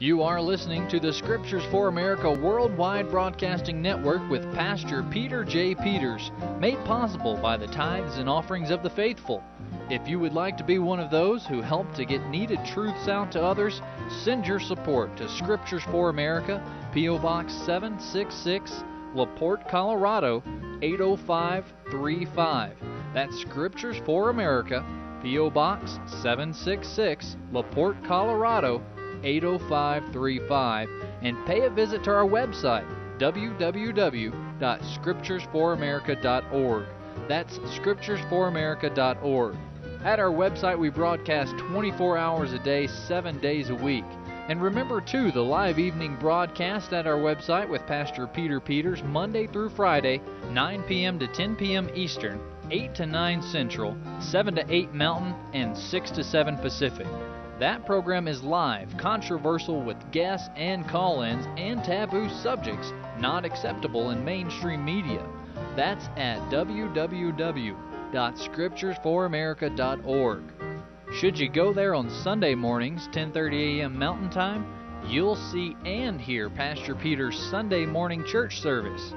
You are listening to the Scriptures for America Worldwide Broadcasting Network with Pastor Peter J. Peters, made possible by the tithes and offerings of the faithful. If you would like to be one of those who help to get needed truths out to others, send your support to Scriptures for America, P.O. Box 766, LaPorte, Colorado 80535. That's Scriptures for America, P.O. Box 766, LaPorte, Colorado 80535 and pay a visit to our website www.scripturesforamerica.org. That's scripturesforamerica.org. At our website, we broadcast 24 hours a day, 7 days a week. And remember, too, the live evening broadcast at our website with Pastor Peter Peters, Monday through Friday, 9 p.m. to 10 p.m. Eastern, 8 to 9 Central, 7 to 8 Mountain, and 6 to 7 Pacific. That program is live, controversial with guests and call ins, and taboo subjects not acceptable in mainstream media. That's at www.scripturesforamerica.org. Should you go there on Sunday mornings, 10:30 a.m. Mountain Time, you'll see and hear Pastor Peter's Sunday morning church service.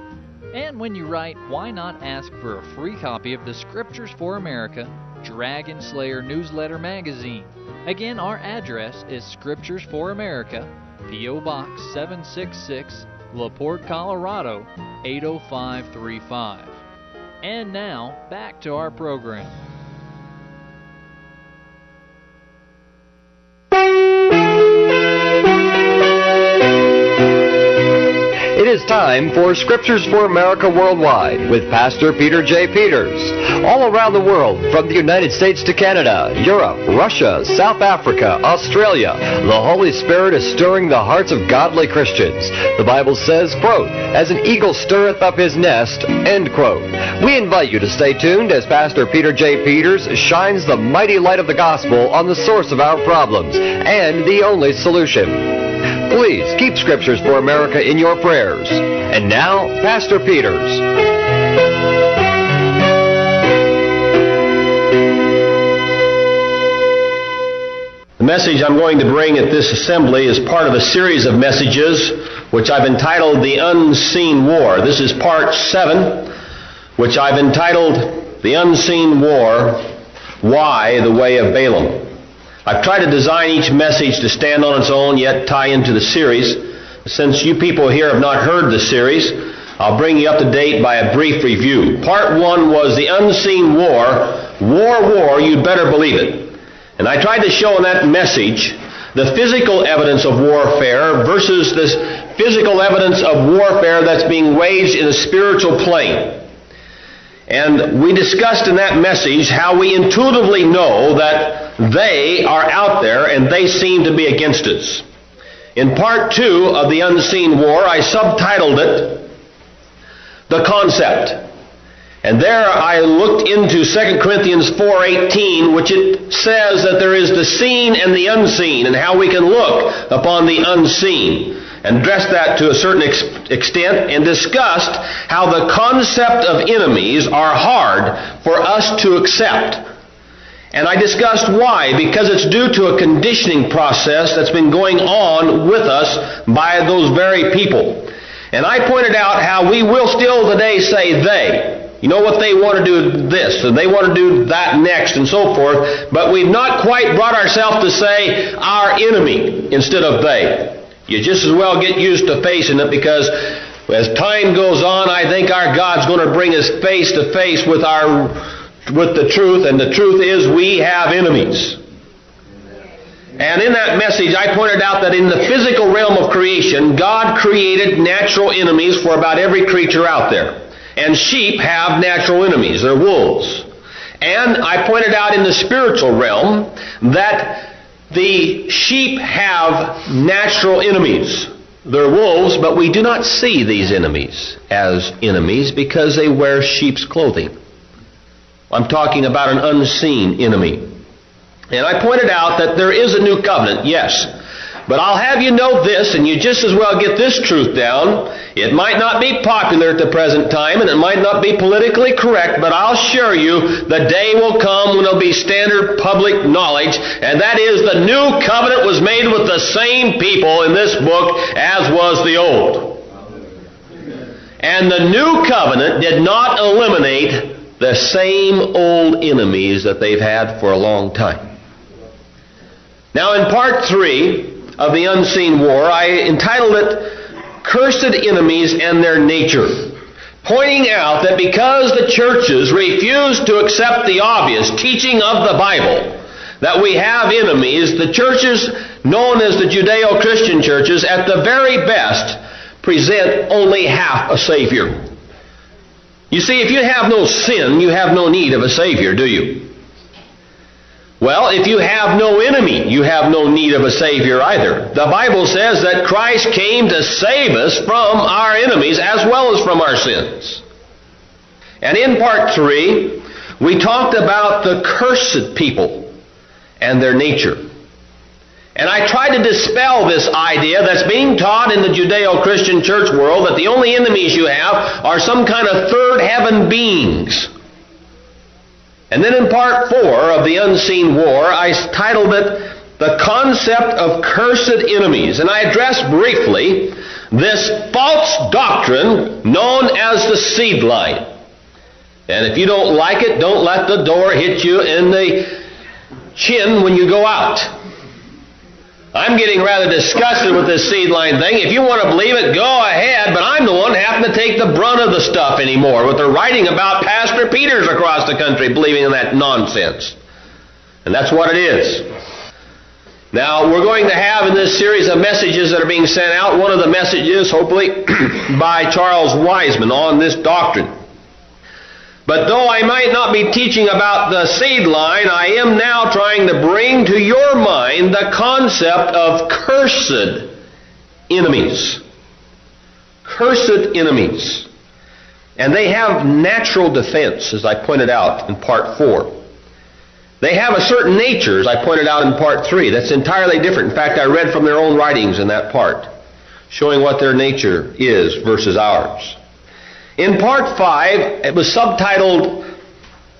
And when you write, why not ask for a free copy of the Scriptures for America Dragon Slayer newsletter magazine? Again, our address is Scriptures for America, P.O. Box 766, LaPorte, Colorado 80535. And now, back to our program. It is time for Scriptures for America Worldwide with Pastor Peter J. Peters. All around the world, from the United States to Canada, Europe, Russia, South Africa, Australia, the Holy Spirit is stirring the hearts of godly Christians. The Bible says, quote, as an eagle stirreth up his nest, end quote. We invite you to stay tuned as Pastor Peter J. Peters shines the mighty light of the gospel on the source of our problems and the only solution. Please keep Scriptures for America in your prayers. And now, Pastor Peters. The message I'm going to bring at this assembly is part of a series of messages which I've entitled The Unseen War. This is part seven, which I've entitled The Unseen War Why the Way of Balaam. I've tried to design each message to stand on its own yet tie into the series. Since you people here have not heard the series, I'll bring you up to date by a brief review. Part one was the unseen war. War, war, you'd better believe it. And I tried to show in that message the physical evidence of warfare versus this physical evidence of warfare that's being waged in a spiritual plane. And we discussed in that message how we intuitively know that they are out there and they seem to be against us. In part two of The Unseen War, I subtitled it The Concept. And there I looked into 2 Corinthians 4:18 which it says that there is the seen and the unseen and how we can look upon the unseen and addressed that to a certain ex- extent and discussed how the concept of enemies are hard for us to accept. And I discussed why. Because it's due to a conditioning process that's been going on with us by those very people. And I pointed out how we will still today say they. You know what they want to do this, and they want to do that next, and so forth. But we've not quite brought ourselves to say our enemy instead of they. You just as well get used to facing it because as time goes on, I think our God's going to bring us face to face with our with the truth, and the truth is we have enemies. And in that message, I pointed out that in the physical realm of creation, God created natural enemies for about every creature out there. And sheep have natural enemies, they're wolves. And I pointed out in the spiritual realm that the sheep have natural enemies. They're wolves, but we do not see these enemies as enemies because they wear sheep's clothing. I'm talking about an unseen enemy. And I pointed out that there is a new covenant, yes. But I'll have you know this, and you just as well get this truth down. It might not be popular at the present time, and it might not be politically correct, but I'll assure you the day will come when it'll be standard public knowledge, and that is the new covenant was made with the same people in this book as was the old. And the new covenant did not eliminate the same old enemies that they've had for a long time. Now, in part three, of the unseen war. I entitled it Cursed Enemies and Their Nature, pointing out that because the churches refuse to accept the obvious teaching of the Bible, that we have enemies, the churches known as the Judeo Christian churches, at the very best, present only half a Savior. You see, if you have no sin, you have no need of a Savior, do you? Well, if you have no enemy, you have no need of a Savior either. The Bible says that Christ came to save us from our enemies as well as from our sins. And in part three, we talked about the cursed people and their nature. And I try to dispel this idea that's being taught in the Judeo Christian church world that the only enemies you have are some kind of third heaven beings. And then in part four of The Unseen War, I titled it The Concept of Cursed Enemies. And I addressed briefly this false doctrine known as the seed line. And if you don't like it, don't let the door hit you in the chin when you go out. I'm getting rather disgusted with this seed line thing. If you want to believe it, go ahead, but I'm the one having to take the brunt of the stuff anymore. What they're writing about Pastor Peters across the country believing in that nonsense. And that's what it is. Now, we're going to have in this series of messages that are being sent out, one of the messages, hopefully, by Charles Wiseman on this doctrine. But though I might not be teaching about the seed line, I am now trying to bring to your mind the concept of cursed enemies. Cursed enemies. And they have natural defense, as I pointed out in part four. They have a certain nature, as I pointed out in part three, that's entirely different. In fact, I read from their own writings in that part, showing what their nature is versus ours. In part 5, it was subtitled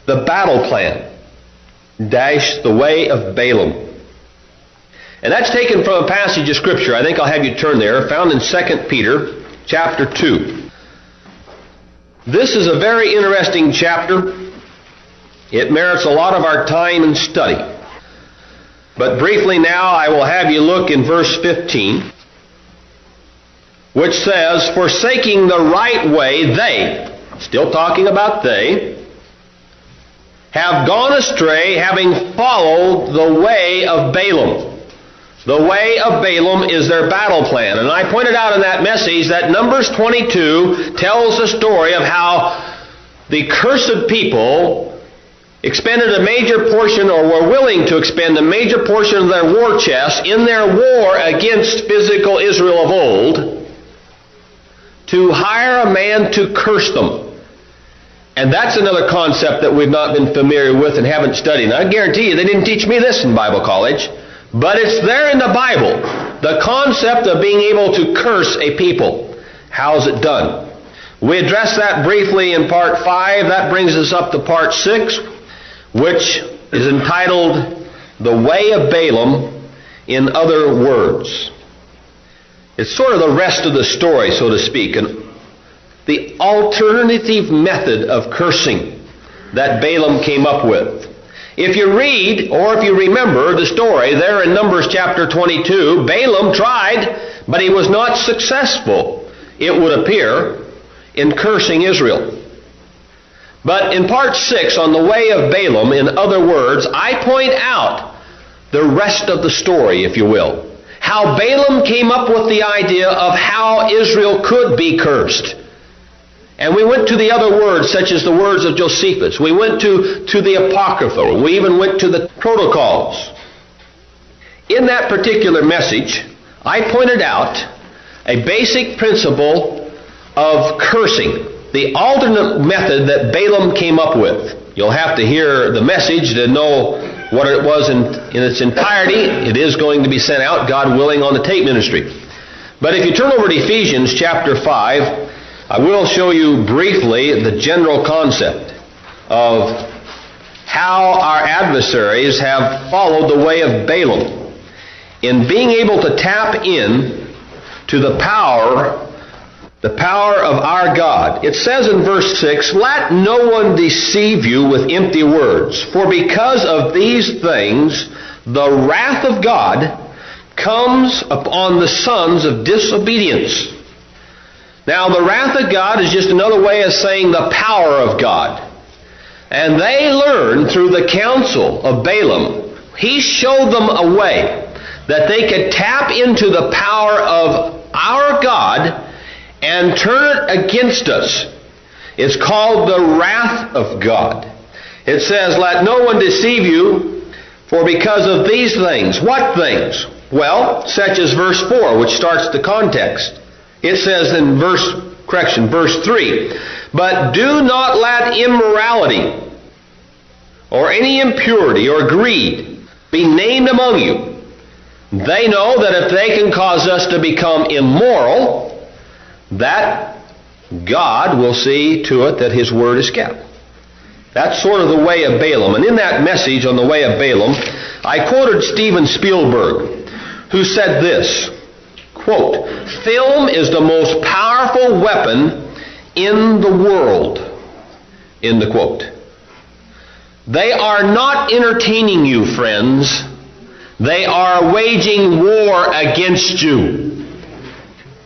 The Battle Plan, dash the way of Balaam. And that's taken from a passage of Scripture. I think I'll have you turn there, found in 2 Peter chapter 2. This is a very interesting chapter. It merits a lot of our time and study. But briefly now, I will have you look in verse 15 which says, Forsaking the right way, they, still talking about they, have gone astray, having followed the way of Balaam. The way of Balaam is their battle plan. And I pointed out in that message that Numbers 22 tells the story of how the cursed people expended a major portion or were willing to expend a major portion of their war chest in their war against physical Israel of old to hire a man to curse them. And that's another concept that we've not been familiar with and haven't studied. And I guarantee you, they didn't teach me this in Bible college, but it's there in the Bible. The concept of being able to curse a people. How's it done? We addressed that briefly in part 5. That brings us up to part 6, which is entitled The Way of Balaam in Other Words. It's sort of the rest of the story, so to speak, and the alternative method of cursing that Balaam came up with. If you read, or if you remember the story there in Numbers chapter 22, Balaam tried, but he was not successful, it would appear, in cursing Israel. But in part 6, on the way of Balaam, in other words, I point out the rest of the story, if you will how Balaam came up with the idea of how Israel could be cursed. And we went to the other words, such as the words of Josephus. We went to, to the Apocrypha. We even went to the protocols. In that particular message, I pointed out a basic principle of cursing, the alternate method that Balaam came up with. You'll have to hear the message to know what it was in, in its entirety. It is going to be sent out, God willing, on the tape ministry. But if you turn over to Ephesians chapter 5, I will show you briefly the general concept of how our adversaries have followed the way of Balaam in being able to tap in to the power the power of our God. It says in verse 6, Let no one deceive you with empty words, for because of these things the wrath of God comes upon the sons of disobedience. Now, the wrath of God is just another way of saying the power of God. And they learned through the counsel of Balaam. He showed them a way that they could tap into the power of our God and turn it against us. It's called the wrath of God. It says, Let no one deceive you, for because of these things. What things? Well, such as verse 4, which starts the context. It says in verse, correction, verse 3, But do not let immorality, or any impurity, or greed be named among you. They know that if they can cause us to become immoral, that God will see to it that His word is kept. That's sort of the way of Balaam. And in that message on the way of Balaam, I quoted Steven Spielberg, who said this quote, Film is the most powerful weapon in the world. End the quote. They are not entertaining you, friends. They are waging war against you.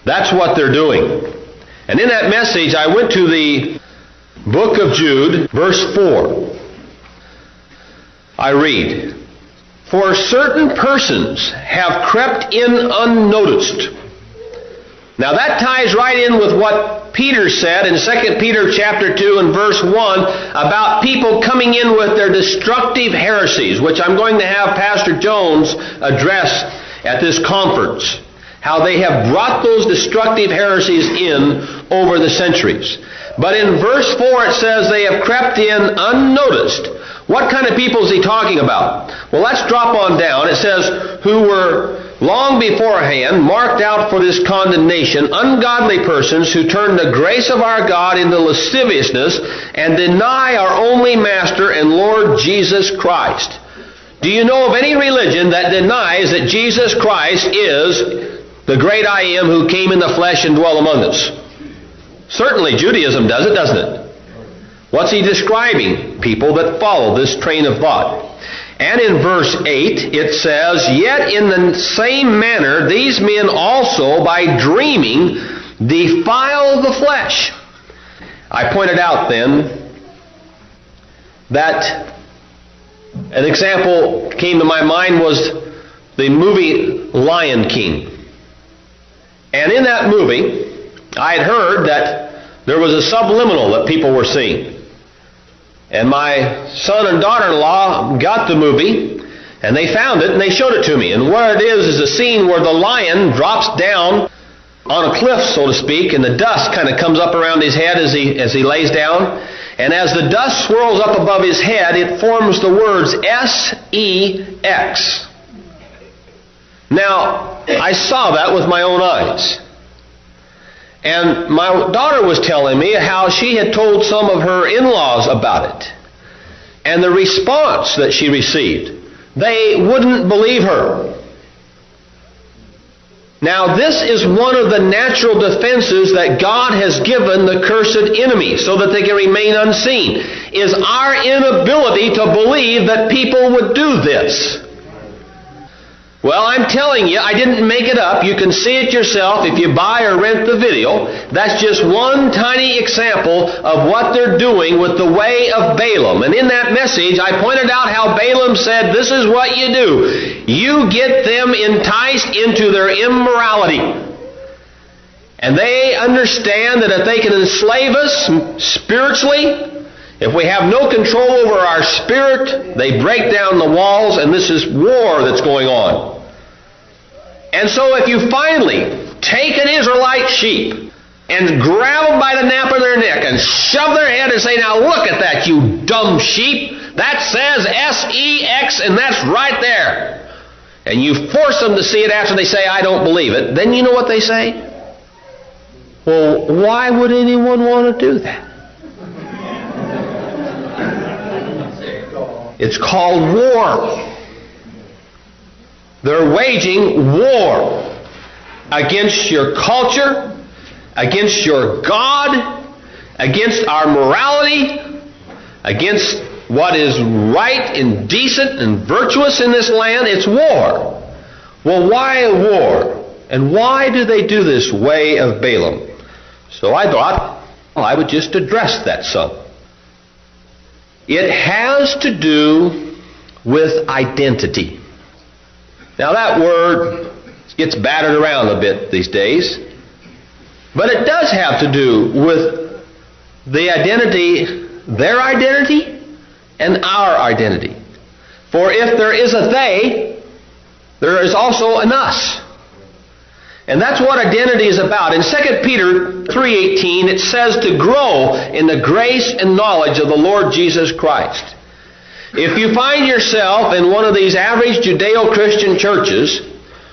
That's what they're doing. And in that message, I went to the book of Jude, verse 4. I read, For certain persons have crept in unnoticed. Now that ties right in with what Peter said in 2 Peter chapter 2 and verse 1 about people coming in with their destructive heresies, which I'm going to have Pastor Jones address at this conference how they have brought those destructive heresies in over the centuries. But in verse 4 it says they have crept in unnoticed. What kind of people is he talking about? Well, let's drop on down. It says, who were long beforehand marked out for this condemnation, ungodly persons who turn the grace of our God into lasciviousness and deny our only Master and Lord Jesus Christ. Do you know of any religion that denies that Jesus Christ is the great I am who came in the flesh and dwelt among us. Certainly Judaism does it, doesn't it? What's he describing? People that follow this train of thought. And in verse 8 it says, Yet in the same manner these men also by dreaming defile the flesh. I pointed out then that an example came to my mind was the movie Lion King. And in that movie, I had heard that there was a subliminal that people were seeing. And my son and daughter in law got the movie, and they found it and they showed it to me. And what it is is a scene where the lion drops down on a cliff, so to speak, and the dust kind of comes up around his head as he, as he lays down. And as the dust swirls up above his head, it forms the words S E X. Now, I saw that with my own eyes. And my daughter was telling me how she had told some of her in laws about it. And the response that she received, they wouldn't believe her. Now, this is one of the natural defenses that God has given the cursed enemy so that they can remain unseen, is our inability to believe that people would do this. Well, I'm telling you, I didn't make it up. You can see it yourself if you buy or rent the video. That's just one tiny example of what they're doing with the way of Balaam. And in that message, I pointed out how Balaam said, This is what you do. You get them enticed into their immorality. And they understand that if they can enslave us spiritually, if we have no control over our spirit, they break down the walls, and this is war that's going on. And so if you finally take an Israelite sheep and grab them by the nape of their neck and shove their head and say, Now look at that, you dumb sheep, that says S-E-X, and that's right there. And you force them to see it after they say, I don't believe it. Then you know what they say? Well, why would anyone want to do that? It's called war. They're waging war against your culture, against your God, against our morality, against what is right and decent and virtuous in this land. It's war. Well, why a war? And why do they do this way of Balaam? So I thought well, I would just address that some. It has to do with identity. Now, that word gets battered around a bit these days, but it does have to do with the identity, their identity, and our identity. For if there is a they, there is also an us. And that's what identity is about. In 2 Peter 3:18 it says to grow in the grace and knowledge of the Lord Jesus Christ. If you find yourself in one of these average Judeo-Christian churches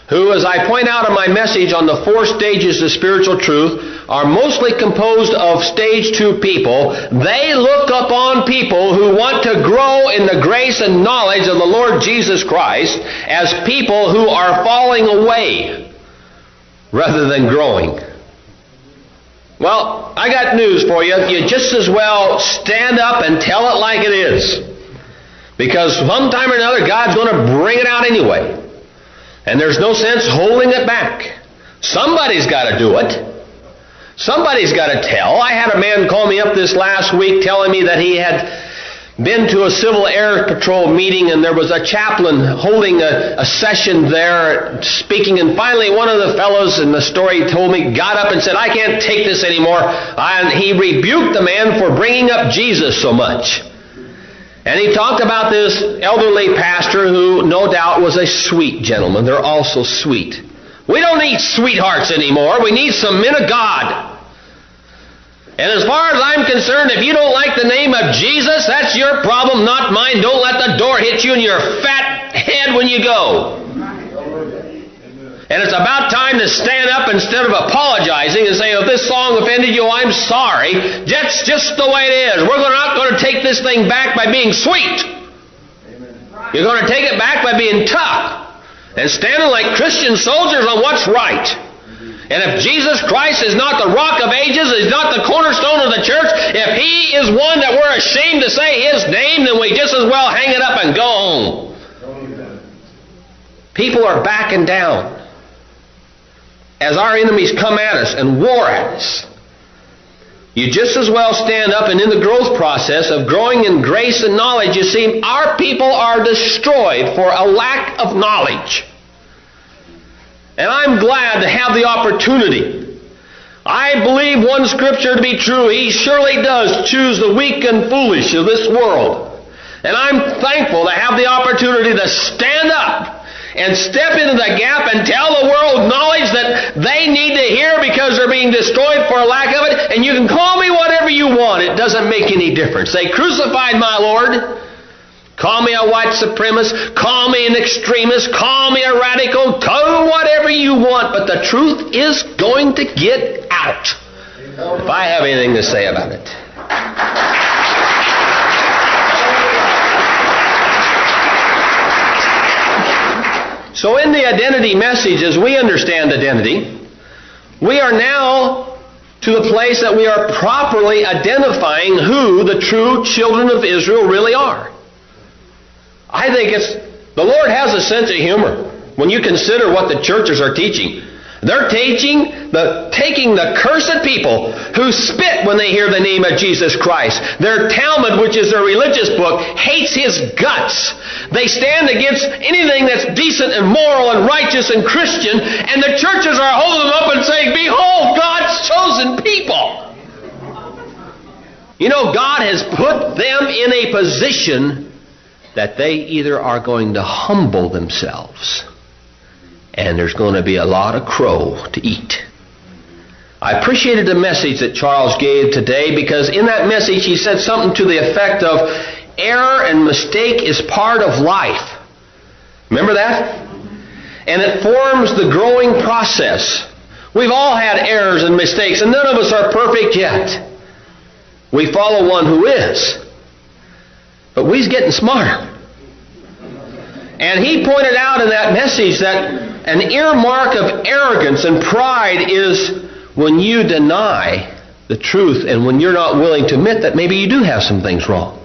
who, as I point out in my message on the four stages of spiritual truth, are mostly composed of stage two people, they look upon people who want to grow in the grace and knowledge of the Lord Jesus Christ as people who are falling away rather than growing. Well, I got news for you. You just as well stand up and tell it like it is. Because sometime or another, God's going to bring it out anyway. And there's no sense holding it back. Somebody's got to do it. Somebody's got to tell. I had a man call me up this last week telling me that he had been to a Civil Air Patrol meeting and there was a chaplain holding a, a, session there speaking and finally one of the fellows in the story told me got up and said I can't take this anymore. And he rebuked the man for bringing up Jesus so much. And he talked about this elderly pastor who no doubt was a sweet gentleman. They're all so sweet. We don't need sweethearts anymore. We need some men of God and as far as I'm concerned, if you don't like the name of Jesus, that's your problem, not mine. Don't let the door hit you in your fat head when you go. And it's about time to stand up instead of apologizing and say, if this song offended you, I'm sorry. That's just the way it is. We're not going to take this thing back by being sweet. You're going to take it back by being tough and standing like Christian soldiers on what's right. And if Jesus Christ is not the rock of ages, is not the cornerstone of the church, if He is one that we're ashamed to say His name, then we just as well hang it up and go home. People are backing down as our enemies come at us and war at us. You just as well stand up and in the growth process of growing in grace and knowledge, you see, our people are destroyed for a lack of knowledge. And I'm glad to have the opportunity. I believe one scripture to be true. He surely does choose the weak and foolish of this world. And I'm thankful to have the opportunity to stand up and step into the gap and tell the world knowledge that they need to hear because they're being destroyed for lack of it. And you can call me whatever you want. It doesn't make any difference. They crucified my Lord. Call me a white supremacist, call me an extremist, call me a radical, call me whatever you want, but the truth is going to get out. If I have anything to say about it. So, in the identity message, as we understand identity, we are now to the place that we are properly identifying who the true children of Israel really are. I think it's the Lord has a sense of humor when you consider what the churches are teaching. They're teaching the taking the cursed people who spit when they hear the name of Jesus Christ. Their Talmud, which is their religious book, hates his guts. They stand against anything that's decent and moral and righteous and Christian, and the churches are holding them up and saying, Behold, God's chosen people. You know, God has put them in a position that they either are going to humble themselves and there's going to be a lot of crow to eat. I appreciated the message that Charles gave today because in that message he said something to the effect of error and mistake is part of life. Remember that? And it forms the growing process. We've all had errors and mistakes, and none of us are perfect yet. We follow one who is. But we's getting smarter. And he pointed out in that message that an earmark of arrogance and pride is when you deny the truth and when you're not willing to admit that maybe you do have some things wrong.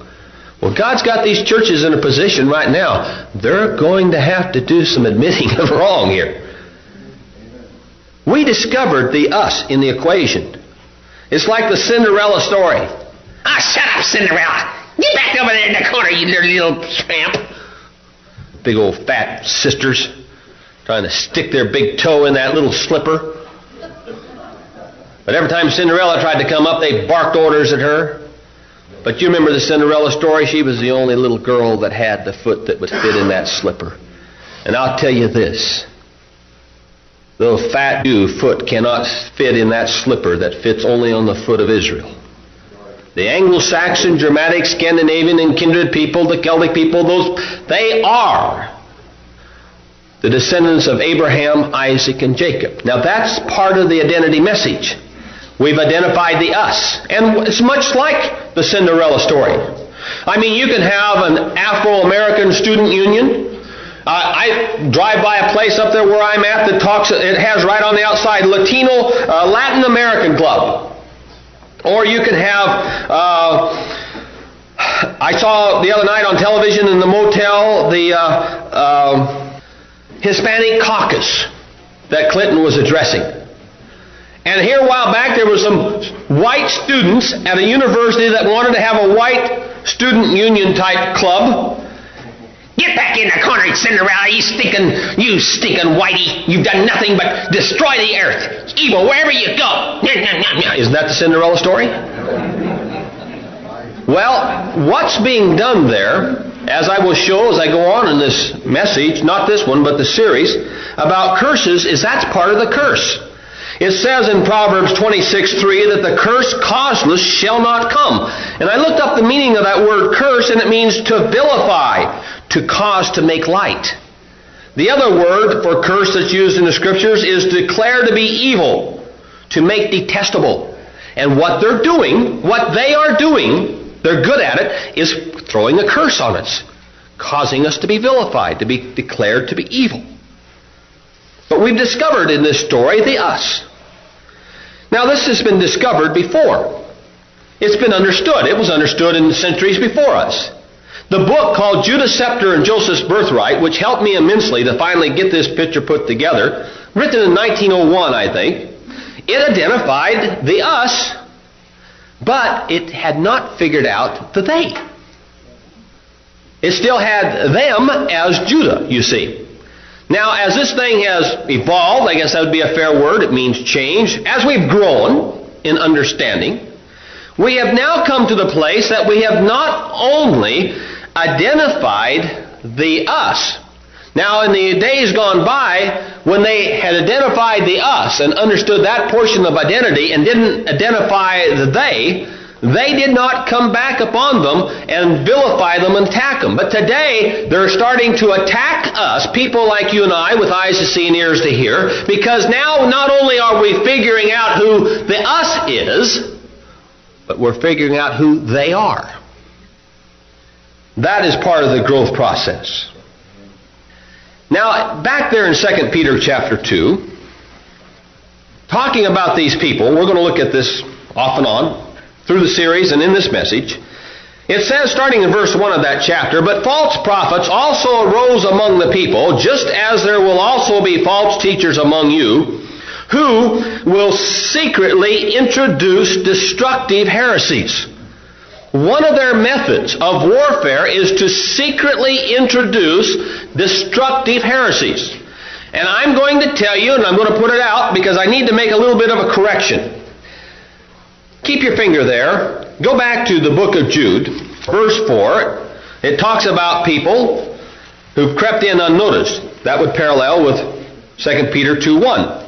Well, God's got these churches in a position right now, they're going to have to do some admitting of wrong here. We discovered the us in the equation. It's like the Cinderella story. Ah, shut up, Cinderella. Get back over there in the corner, you dirty little tramp. Big old fat sisters trying to stick their big toe in that little slipper. But every time Cinderella tried to come up, they barked orders at her. But you remember the Cinderella story? She was the only little girl that had the foot that would fit in that slipper. And I'll tell you this The fat Jew foot cannot fit in that slipper that fits only on the foot of Israel. The Anglo-Saxon, Germanic, Scandinavian, and kindred people, the Celtic people, those they are the descendants of Abraham, Isaac, and Jacob. Now that's part of the identity message. We've identified the us. And it's much like the Cinderella story. I mean, you can have an Afro American student union. Uh, I drive by a place up there where I'm at that talks, it has right on the outside Latino, uh, Latin American Club. Or you can have, uh, I saw the other night on television in the motel the uh, um, Hispanic caucus that Clinton was addressing. And here a while back, there were some white students at a university that wanted to have a white student union type club. Get back in the corner, Cinderella, you stinking, you stinking whitey. You've done nothing but destroy the earth. Evil wherever you go. Isn't that the Cinderella story? Well, what's being done there, as I will show as I go on in this message, not this one, but the series, about curses, is that's part of the curse. It says in Proverbs 26 3 that the curse causeless shall not come. And I looked up the meaning of that word curse, and it means to vilify, to cause to make light. The other word for curse that's used in the scriptures is declare to be evil, to make detestable. And what they're doing, what they are doing, they're good at it, is throwing a curse on us, causing us to be vilified, to be declared to be evil. But we've discovered in this story the us. Now, this has been discovered before. It's been understood. It was understood in the centuries before us. The book called Judah's Scepter and Joseph's Birthright, which helped me immensely to finally get this picture put together, written in 1901, I think, it identified the us, but it had not figured out the they. It still had them as Judah, you see. Now, as this thing has evolved, I guess that would be a fair word, it means change. As we've grown in understanding, we have now come to the place that we have not only identified the us. Now, in the days gone by, when they had identified the us and understood that portion of identity and didn't identify the they, they did not come back upon them and vilify them and attack them. But today, they're starting to attack us, people like you and I, with eyes to see and ears to hear, because now not only are we figuring out who the us is, but we're figuring out who they are. That is part of the growth process. Now, back there in 2 Peter chapter 2, talking about these people, we're going to look at this off and on through the series and in this message. It says, starting in verse 1 of that chapter, But false prophets also arose among the people, just as there will also be false teachers among you, who will secretly introduce destructive heresies. One of their methods of warfare is to secretly introduce destructive heresies. And I'm going to tell you, and I'm going to put it out because I need to make a little bit of a correction. Keep your finger there. Go back to the book of Jude, verse 4. It talks about people who've crept in unnoticed. That would parallel with 2 Peter 2 1.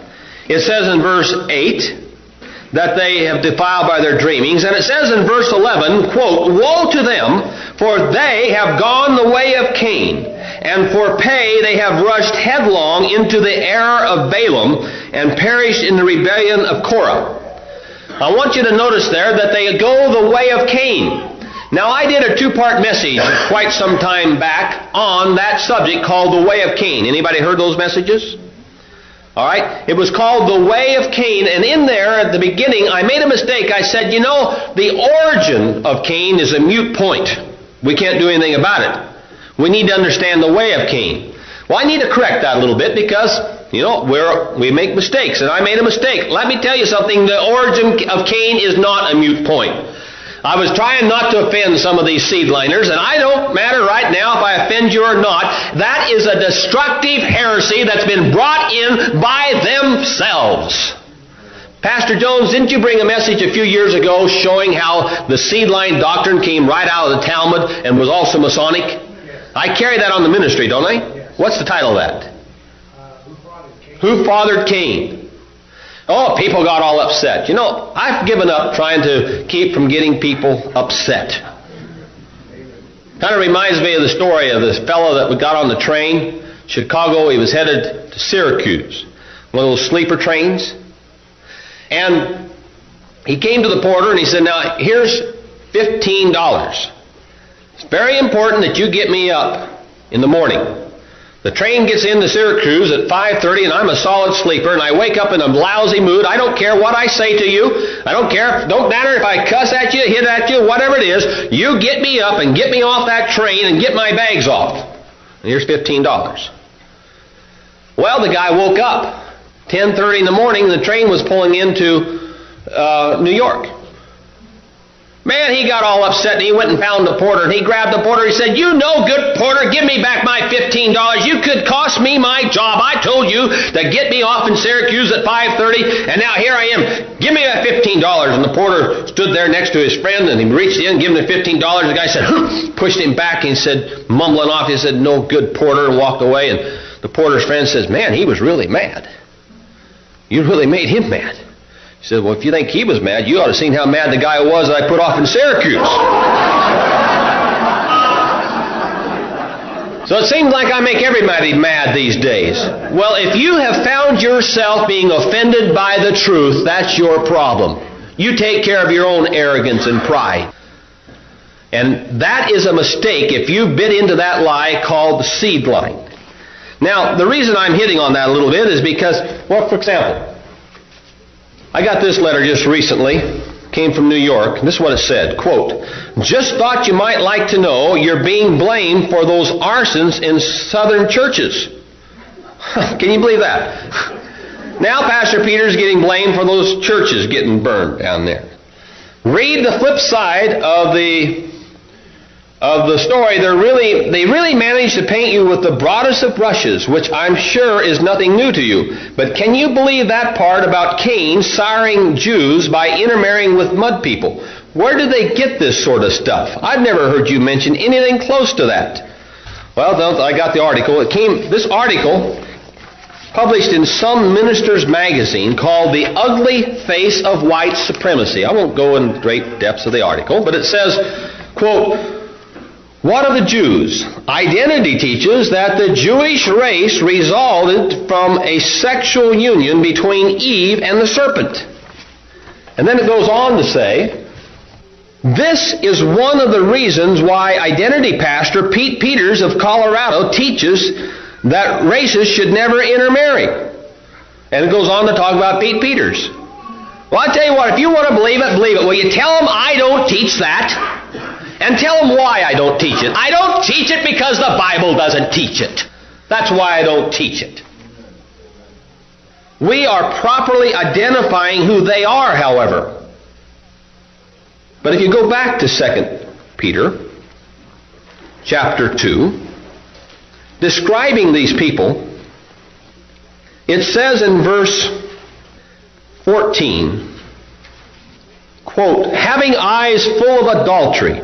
It says in verse 8, that they have defiled by their dreamings. And it says in verse 11, quote, Woe to them, for they have gone the way of Cain, and for pay they have rushed headlong into the error of Balaam, and perished in the rebellion of Korah. I want you to notice there that they go the way of Cain. Now, I did a two-part message quite some time back on that subject called the way of Cain. Anybody heard those messages? All right? It was called The Way of Cain, and in there at the beginning, I made a mistake. I said, you know, the origin of Cain is a mute point. We can't do anything about it. We need to understand the way of Cain. Well, I need to correct that a little bit because, you know, we're, we make mistakes, and I made a mistake. Let me tell you something the origin of Cain is not a mute point. I was trying not to offend some of these seedliners, and I don't matter right now if I offend you or not. That is a destructive heresy that's been brought in by themselves. Pastor Jones, didn't you bring a message a few years ago showing how the seedline doctrine came right out of the Talmud and was also Masonic? I carry that on the ministry, don't I? What's the title of that? Uh, Who fathered Cain? Oh, people got all upset. You know, I've given up trying to keep from getting people upset. Kind of reminds me of the story of this fellow that got on the train, Chicago. He was headed to Syracuse, one of those sleeper trains. And he came to the porter and he said, Now, here's $15. It's very important that you get me up in the morning. The train gets into Syracuse at 5:30 and I'm a solid sleeper and I wake up in a lousy mood. I don't care what I say to you. I don't care. Don't matter if I cuss at you, hit at you, whatever it is. You get me up and get me off that train and get my bags off. And here's $15. Well, the guy woke up 10:30 in the morning. The train was pulling into uh, New York. Man, he got all upset and he went and found the porter and he grabbed the porter. He said, You no good porter, give me back my $15. You could cost me my job. I told you to get me off in Syracuse at 5.30 and now here I am. Give me that $15. And the porter stood there next to his friend and he reached in, gave him the $15. The guy said, huh, pushed him back and said, mumbling off, he said, No good porter and walked away. And the porter's friend says, Man, he was really mad. You really made him mad. He said, Well, if you think he was mad, you ought to have seen how mad the guy was that I put off in Syracuse. so it seems like I make everybody mad these days. Well, if you have found yourself being offended by the truth, that's your problem. You take care of your own arrogance and pride. And that is a mistake if you bit into that lie called the seed line. Now, the reason I'm hitting on that a little bit is because, well, for example, I got this letter just recently. Came from New York. This is what it said. Quote, just thought you might like to know you're being blamed for those arsons in southern churches. Can you believe that? Now Pastor Peter's getting blamed for those churches getting burned down there. Read the flip side of the of the story, they're really, they really managed to paint you with the broadest of brushes, which I'm sure is nothing new to you. But can you believe that part about Cain siring Jews by intermarrying with mud people? Where did they get this sort of stuff? I've never heard you mention anything close to that. Well, I got the article. It came. This article, published in some minister's magazine, called "The Ugly Face of White Supremacy." I won't go in great depths of the article, but it says, "quote." What of the Jews? Identity teaches that the Jewish race resulted from a sexual union between Eve and the serpent. And then it goes on to say, this is one of the reasons why identity pastor Pete Peters of Colorado teaches that races should never intermarry. And it goes on to talk about Pete Peters. Well, I tell you what, if you want to believe it, believe it. Will you tell them I don't teach that? And tell them why I don't teach it. I don't teach it because the Bible doesn't teach it. That's why I don't teach it. We are properly identifying who they are, however. But if you go back to 2 Peter chapter 2, describing these people, it says in verse 14, quote, having eyes full of adultery,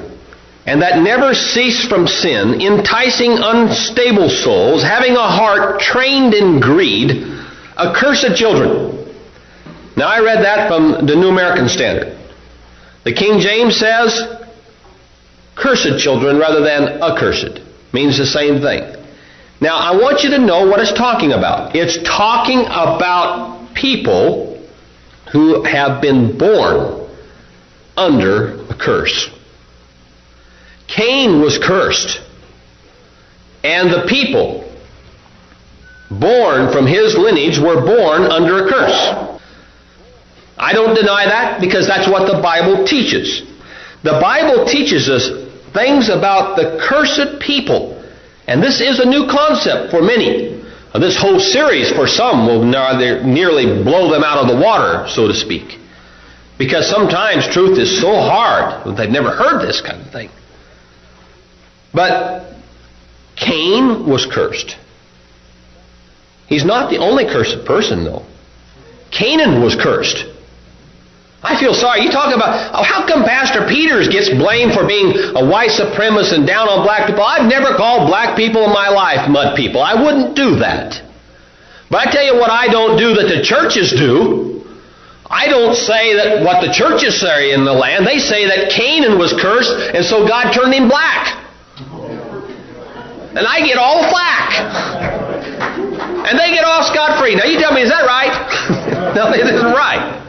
and that never cease from sin, enticing unstable souls, having a heart trained in greed, accursed children. Now, I read that from the New American Standard. The King James says, cursed children rather than accursed. Means the same thing. Now, I want you to know what it's talking about. It's talking about people who have been born under a curse. Cain was cursed, and the people born from his lineage were born under a curse. I don't deny that because that's what the Bible teaches. The Bible teaches us things about the cursed people. And this is a new concept for many. This whole series, for some, will nearly blow them out of the water, so to speak. Because sometimes truth is so hard that they've never heard this kind of thing. But Cain was cursed. He's not the only cursed person, though. Canaan was cursed. I feel sorry. You talk about oh, how come Pastor Peters gets blamed for being a white supremacist and down on black people? I've never called black people in my life mud people. I wouldn't do that. But I tell you what I don't do that the churches do. I don't say that what the churches say in the land. They say that Canaan was cursed and so God turned him black. And I get all the flack. And they get off scot free. Now you tell me, is that right? no, it isn't right.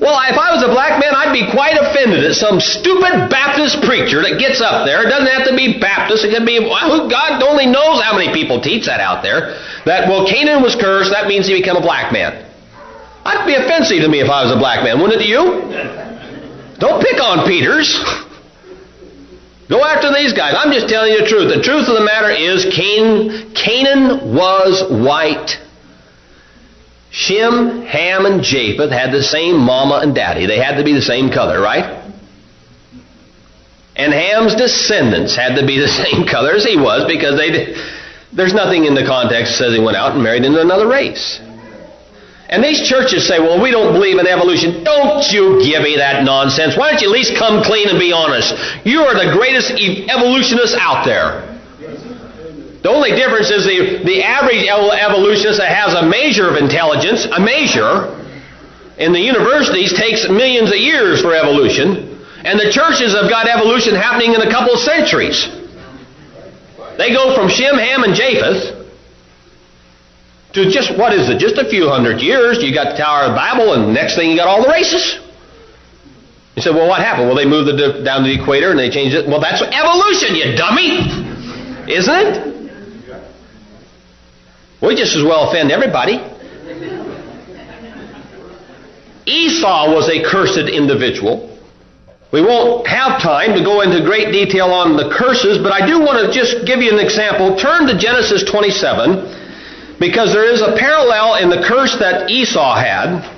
Well, if I was a black man, I'd be quite offended at some stupid Baptist preacher that gets up there. It doesn't have to be Baptist. It can be, God only knows how many people teach that out there. That, well, Canaan was cursed. That means he became a black man. That'd be offensive to me if I was a black man, wouldn't it to you? Don't pick on Peters. Go after these guys. I'm just telling you the truth. The truth of the matter is Cain, Canaan was white. Shem, Ham, and Japheth had the same mama and daddy. They had to be the same color, right? And Ham's descendants had to be the same color as he was because they there's nothing in the context that says he went out and married into another race. And these churches say, well, we don't believe in evolution. Don't you give me that nonsense. Why don't you at least come clean and be honest? You are the greatest evolutionists out there. The only difference is the, the average evolutionist that has a measure of intelligence, a measure, in the universities takes millions of years for evolution, and the churches have got evolution happening in a couple of centuries. They go from Shem, Ham, and Japheth to just, what is it, just a few hundred years. You got the Tower of Babel, and next thing you got all the races. You said, well, what happened? Well, they moved the, down to the equator and they changed it. Well, that's evolution, you dummy! Isn't it? We just as well offend everybody. Esau was a cursed individual. We won't have time to go into great detail on the curses, but I do want to just give you an example. Turn to Genesis 27 because there is a parallel in the curse that Esau had.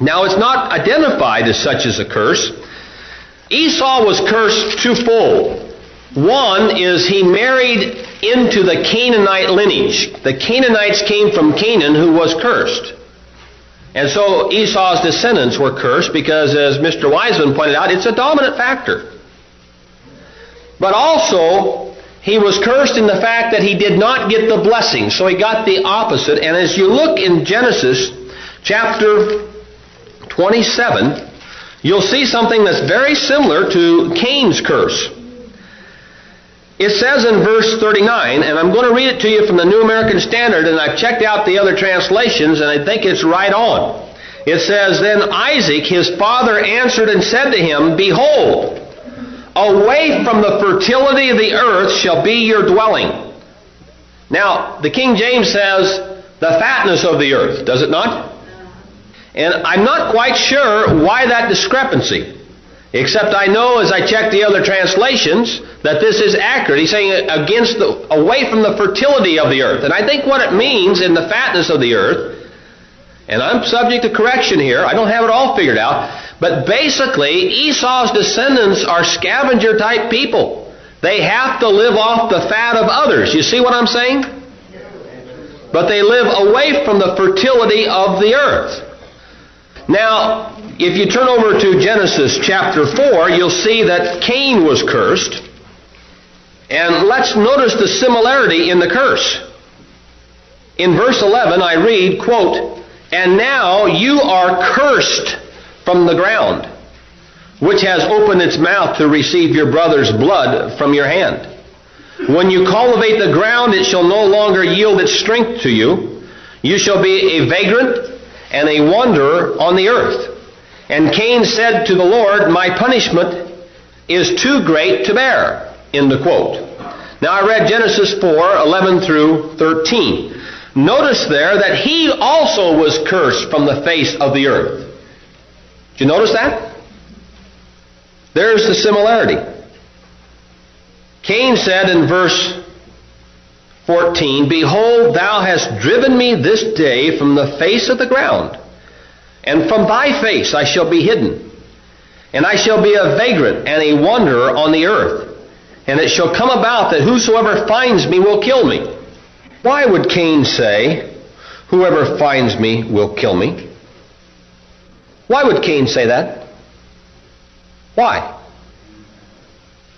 Now, it's not identified as such as a curse. Esau was cursed twofold. One is he married into the Canaanite lineage. The Canaanites came from Canaan, who was cursed. And so Esau's descendants were cursed because, as Mr. Wiseman pointed out, it's a dominant factor. But also, he was cursed in the fact that he did not get the blessing, so he got the opposite. And as you look in Genesis chapter 27, you'll see something that's very similar to Cain's curse. It says in verse 39, and I'm going to read it to you from the New American Standard, and I've checked out the other translations, and I think it's right on. It says, Then Isaac, his father, answered and said to him, Behold, away from the fertility of the earth shall be your dwelling. Now, the King James says, the fatness of the earth, does it not? And I'm not quite sure why that discrepancy. Except I know as I check the other translations that this is accurate. He's saying against the, away from the fertility of the earth. And I think what it means in the fatness of the earth, and I'm subject to correction here, I don't have it all figured out, but basically Esau's descendants are scavenger type people. They have to live off the fat of others. You see what I'm saying? But they live away from the fertility of the earth. Now, if you turn over to Genesis chapter 4, you'll see that Cain was cursed. And let's notice the similarity in the curse. In verse 11, I read, quote, And now you are cursed from the ground, which has opened its mouth to receive your brother's blood from your hand. When you cultivate the ground, it shall no longer yield its strength to you. You shall be a vagrant and a wanderer on the earth. And Cain said to the Lord, My punishment is too great to bear. End the quote. Now I read Genesis 4, 11 through 13. Notice there that he also was cursed from the face of the earth. Did you notice that? There's the similarity. Cain said in verse 14, Behold, thou hast driven me this day from the face of the ground, and from thy face I shall be hidden. And I shall be a vagrant and a wanderer on the earth. And it shall come about that whosoever finds me will kill me. Why would Cain say, Whoever finds me will kill me? Why would Cain say that? Why?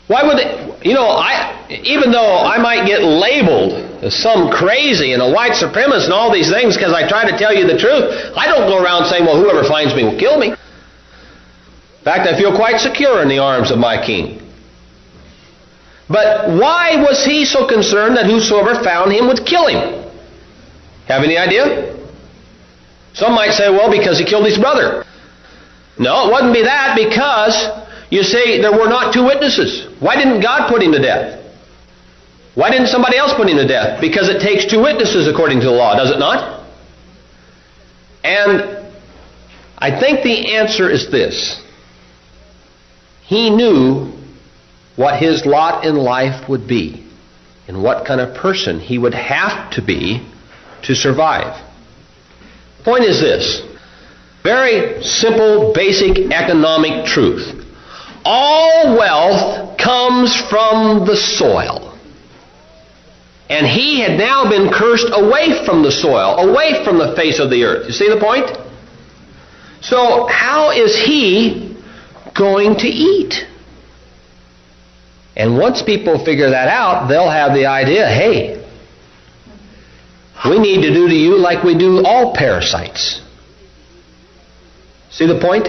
Why would they, you know, I even though I might get labeled as some crazy and a white supremacist and all these things because I try to tell you the truth, I don't go around saying, well, whoever finds me will kill me. In fact, I feel quite secure in the arms of my king. But why was he so concerned that whosoever found him would kill him? Have any idea? Some might say, well, because he killed his brother. No, it wouldn't be that because, you see, there were not two witnesses. Why didn't God put him to death? Why didn't somebody else put him to death? Because it takes two witnesses according to the law, does it not? And I think the answer is this. He knew what his lot in life would be and what kind of person he would have to be to survive. Point is this very simple, basic economic truth. All wealth comes from the soil. And he had now been cursed away from the soil, away from the face of the earth. You see the point? So, how is he going to eat? And once people figure that out, they'll have the idea hey, we need to do to you like we do all parasites. See the point?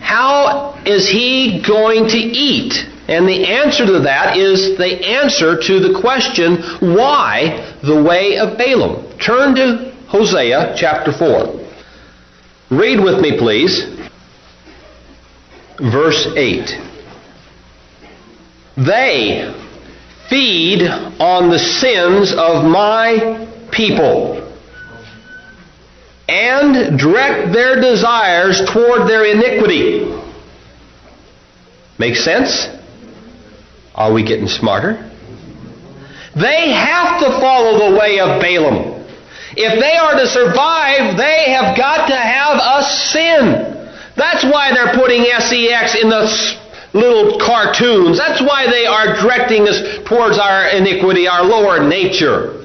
How is he going to eat? And the answer to that is the answer to the question, why the way of Balaam? Turn to Hosea chapter 4. Read with me, please. Verse 8. They feed on the sins of my people and direct their desires toward their iniquity. Make sense? Are we getting smarter? They have to follow the way of Balaam. If they are to survive, they have got to have a sin. That's why they're putting sex in the little cartoons. That's why they are directing us towards our iniquity, our lower nature.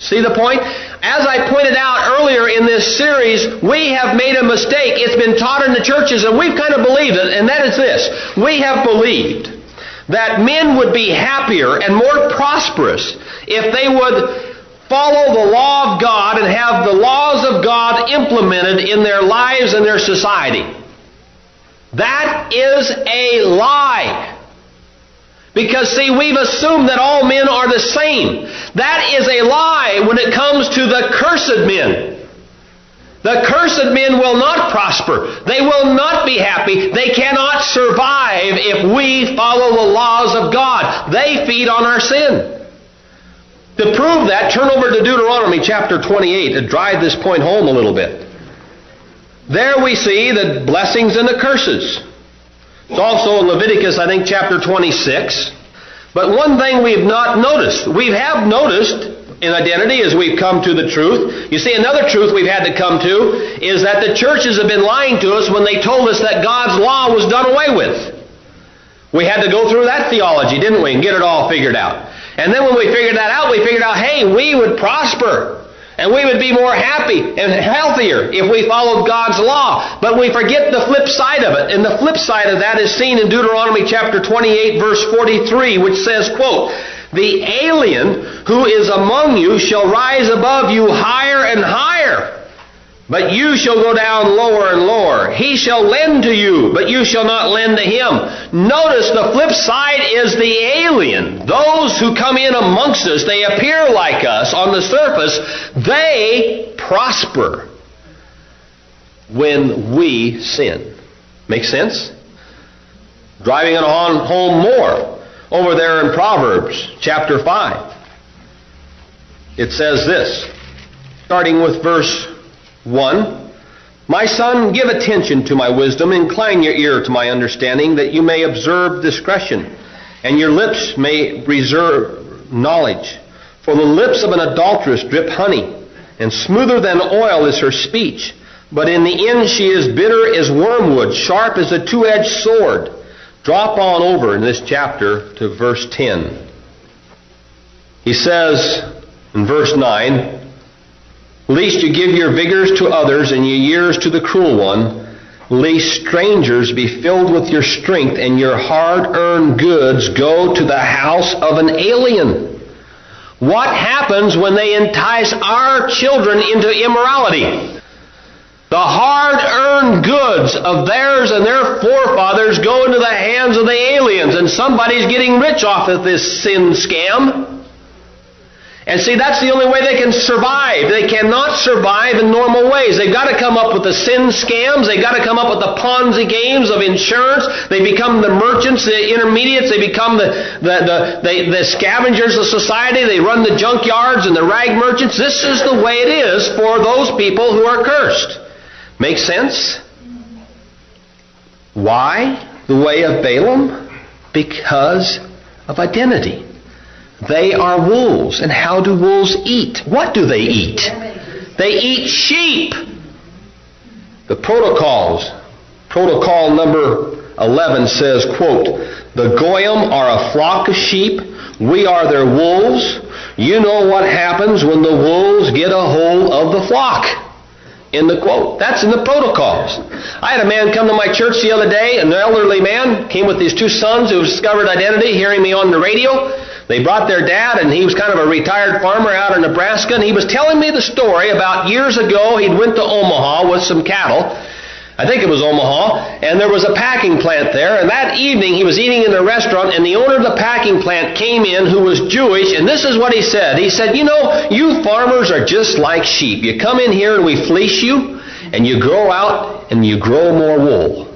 See the point? As I pointed out earlier in this series, we have made a mistake. It's been taught in the churches, and we've kind of believed it, and that is this. We have believed that men would be happier and more prosperous if they would follow the law of God and have the laws of God implemented in their lives and their society. That is a lie. Because, see, we've assumed that all men are the same. That is a lie when it comes to the cursed men. The cursed men will not prosper. They will not be happy. They cannot survive if we follow the laws of God. They feed on our sin. To prove that, turn over to Deuteronomy chapter 28 to drive this point home a little bit. There we see the blessings and the curses. It's also in Leviticus, I think, chapter 26. But one thing we've not noticed, we have noticed in identity as we've come to the truth. You see, another truth we've had to come to is that the churches have been lying to us when they told us that God's law was done away with. We had to go through that theology, didn't we, and get it all figured out. And then when we figured that out, we figured out, hey, we would prosper. And we would be more happy and healthier if we followed God's law. But we forget the flip side of it. And the flip side of that is seen in Deuteronomy chapter 28 verse 43 which says, quote, The alien who is among you shall rise above you higher and higher. But you shall go down lower and lower. He shall lend to you, but you shall not lend to him. Notice the flip side is the alien. Those who come in amongst us, they appear like us on the surface, they prosper when we sin. Make sense? Driving it on home more over there in Proverbs chapter 5. It says this, starting with verse 1 My son, give attention to my wisdom, incline your ear to my understanding, that you may observe discretion, and your lips may reserve knowledge. For the lips of an adulteress drip honey, and smoother than oil is her speech. But in the end she is bitter as wormwood, sharp as a two edged sword. Drop on over in this chapter to verse 10. He says in verse 9, Lest you give your vigors to others and your years to the cruel one, lest strangers be filled with your strength and your hard earned goods go to the house of an alien. What happens when they entice our children into immorality? The hard earned goods of theirs and their forefathers go into the hands of the aliens, and somebody's getting rich off of this sin scam. And see, that's the only way they can survive. They cannot survive in normal ways. They've got to come up with the sin scams. They've got to come up with the Ponzi games of insurance. They become the merchants, the intermediates. They become the, the, the, the, the scavengers of society. They run the junkyards and the rag merchants. This is the way it is for those people who are cursed. Make sense? Why the way of Balaam? Because of identity. They are wolves. And how do wolves eat? What do they eat? They eat sheep. The protocols, protocol number 11 says, quote, The Goyim are a flock of sheep. We are their wolves. You know what happens when the wolves get a hold of the flock. In the quote. That's in the protocols. I had a man come to my church the other day, an elderly man, came with his two sons who discovered identity, hearing me on the radio. They brought their dad, and he was kind of a retired farmer out in Nebraska, and he was telling me the story about years ago he'd went to Omaha with some cattle. I think it was Omaha, and there was a packing plant there, and that evening he was eating in the restaurant, and the owner of the packing plant came in who was Jewish, and this is what he said. He said, You know, you farmers are just like sheep. You come in here and we fleece you, and you grow out and you grow more wool.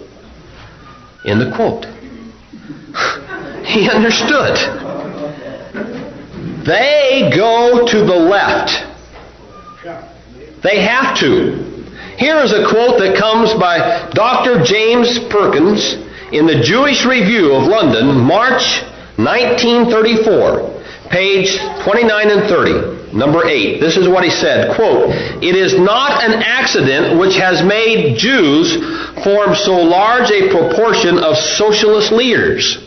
In the quote. he understood. They go to the left. They have to. Here is a quote that comes by Dr. James Perkins in the Jewish Review of London, March 1934, page 29 and 30, number 8. This is what he said, quote, It is not an accident which has made Jews form so large a proportion of socialist leaders,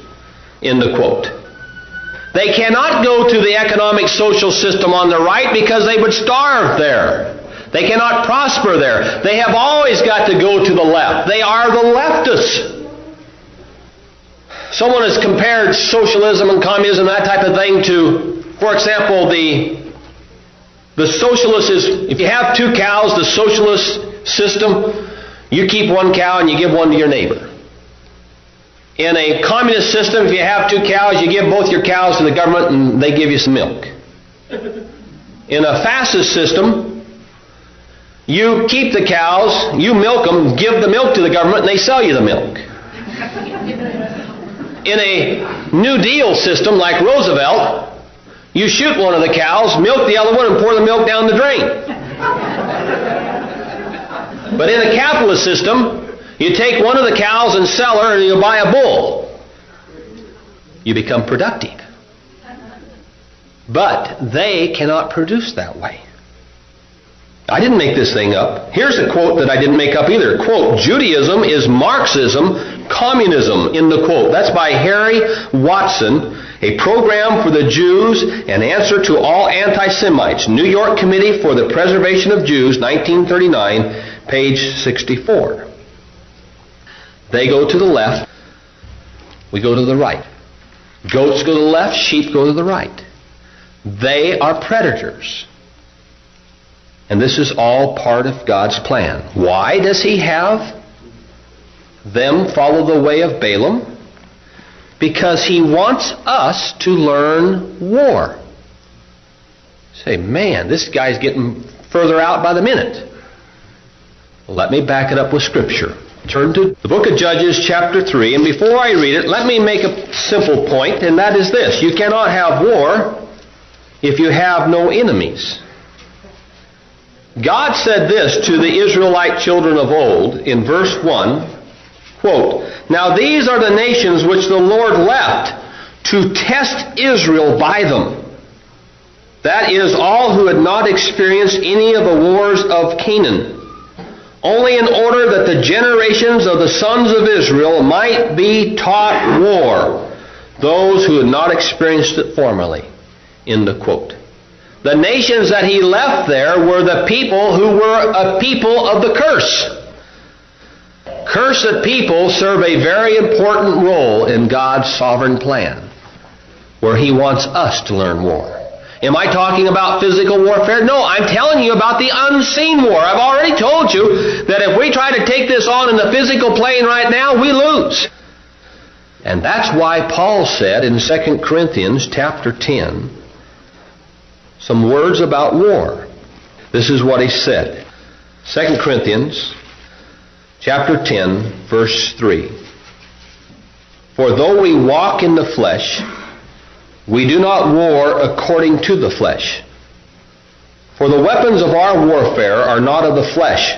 end the quote. They cannot go to the economic social system on the right because they would starve there. They cannot prosper there. They have always got to go to the left. They are the leftists. Someone has compared socialism and communism, that type of thing, to, for example, the the socialist is if you have two cows, the socialist system, you keep one cow and you give one to your neighbor. In a communist system, if you have two cows, you give both your cows to the government and they give you some milk. In a fascist system, you keep the cows, you milk them, give the milk to the government, and they sell you the milk. In a New Deal system like Roosevelt, you shoot one of the cows, milk the other one, and pour the milk down the drain. But in a capitalist system, you take one of the cows and sell her, and you buy a bull. You become productive. But they cannot produce that way. I didn't make this thing up. Here's a quote that I didn't make up either. Quote, Judaism is Marxism, communism, in the quote. That's by Harry Waton, a program for the Jews, an answer to all anti-Semites. New York Committee for the Preservation of Jews, 1939, page 64. They go to the left, we go to the right. Goats go to the left, sheep go to the right. They are predators. And this is all part of God's plan. Why does He have them follow the way of Balaam? Because He wants us to learn war. Say, man, this guy's getting further out by the minute. Let me back it up with Scripture. Turn to the book of Judges, chapter 3, and before I read it, let me make a simple point, and that is this You cannot have war if you have no enemies. God said this to the Israelite children of old in verse 1 quote, Now these are the nations which the Lord left to test Israel by them. That is, all who had not experienced any of the wars of Canaan. Only in order that the generations of the sons of Israel might be taught war, those who had not experienced it formerly. End of quote. The nations that he left there were the people who were a people of the curse. Cursed people serve a very important role in God's sovereign plan, where he wants us to learn war. Am I talking about physical warfare? No, I'm telling you about the unseen war. I've already told you that if we try to take this on in the physical plane right now, we lose. And that's why Paul said in 2 Corinthians chapter 10 some words about war. This is what he said. 2 Corinthians chapter 10 verse 3. For though we walk in the flesh, we do not war according to the flesh. For the weapons of our warfare are not of the flesh,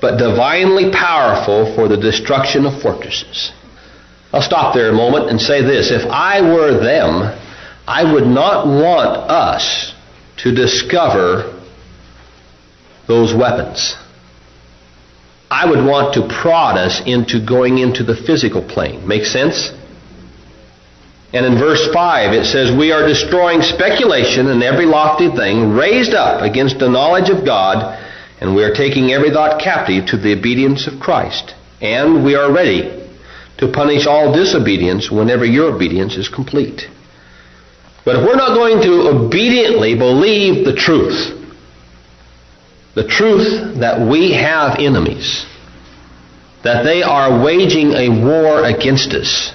but divinely powerful for the destruction of fortresses. I'll stop there a moment and say this. If I were them, I would not want us to discover those weapons. I would want to prod us into going into the physical plane. Make sense? And in verse 5 it says, We are destroying speculation and every lofty thing raised up against the knowledge of God, and we are taking every thought captive to the obedience of Christ. And we are ready to punish all disobedience whenever your obedience is complete. But if we're not going to obediently believe the truth, the truth that we have enemies, that they are waging a war against us,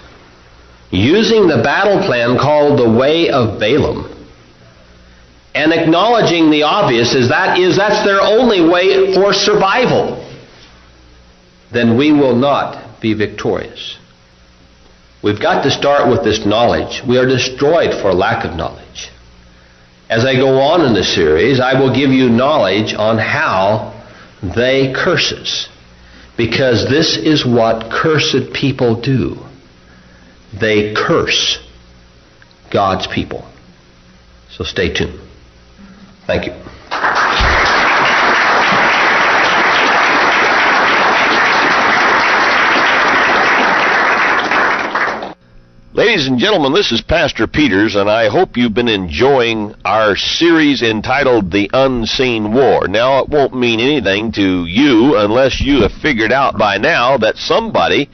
using the battle plan called the way of Balaam, and acknowledging the obvious is that is that's their only way for survival, then we will not be victorious. We've got to start with this knowledge. We are destroyed for lack of knowledge. As I go on in the series, I will give you knowledge on how they curses. Because this is what cursed people do they curse God's people. So stay tuned. Thank you. Ladies and gentlemen, this is Pastor Peters, and I hope you've been enjoying our series entitled The Unseen War. Now, it won't mean anything to you unless you have figured out by now that somebody